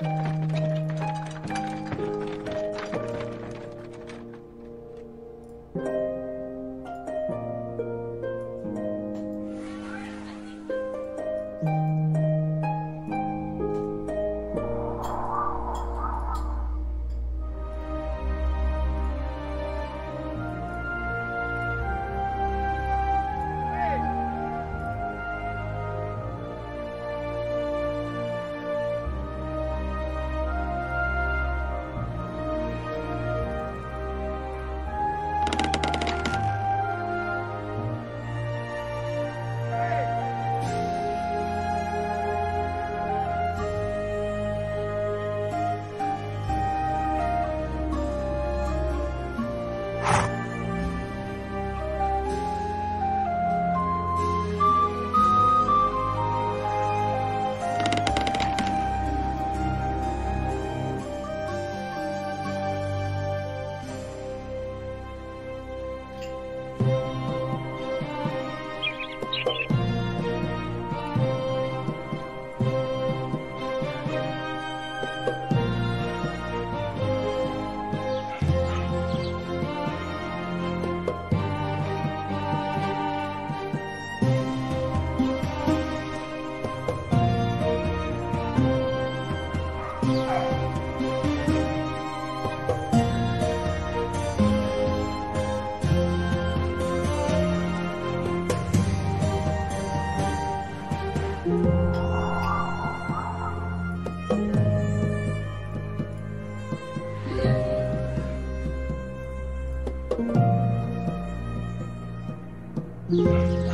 嗯。嗯。